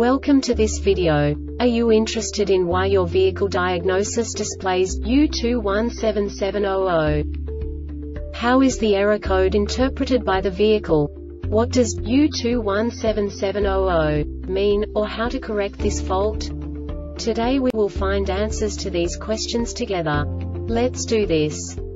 Welcome to this video. Are you interested in why your vehicle diagnosis displays U217700? How is the error code interpreted by the vehicle? What does U217700 mean, or how to correct this fault? Today we will find answers to these questions together. Let's do this.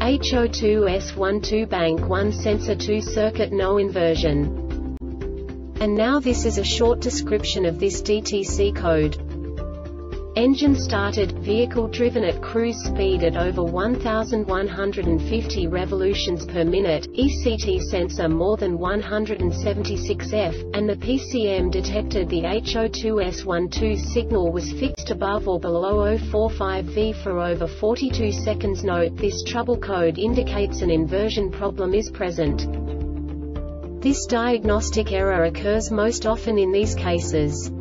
HO2S12 bank 1 sensor 2 circuit no inversion. And now this is a short description of this DTC code. Engine started, vehicle driven at cruise speed at over 1150 revolutions per minute, ECT sensor more than 176 F, and the PCM detected the HO2S12 signal was fixed above or below 045 V for over 42 seconds. Note this trouble code indicates an inversion problem is present. This diagnostic error occurs most often in these cases.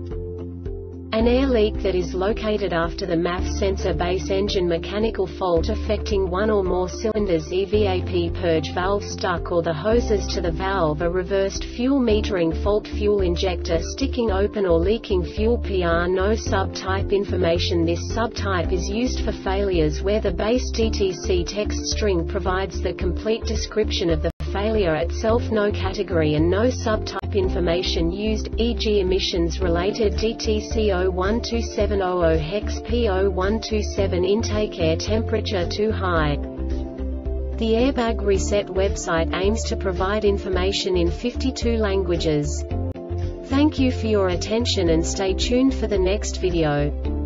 An air leak that is located after the MAF sensor base engine mechanical fault affecting one or more cylinders EVAP purge valve stuck or the hoses to the valve a reversed fuel metering fault fuel injector sticking open or leaking fuel PR no subtype information. This subtype is used for failures where the base DTC text string provides the complete description of the failure itself no category and no subtype information used, e.g. emissions related DTC 012700 hex P0127 intake air temperature too high. The Airbag Reset website aims to provide information in 52 languages. Thank you for your attention and stay tuned for the next video.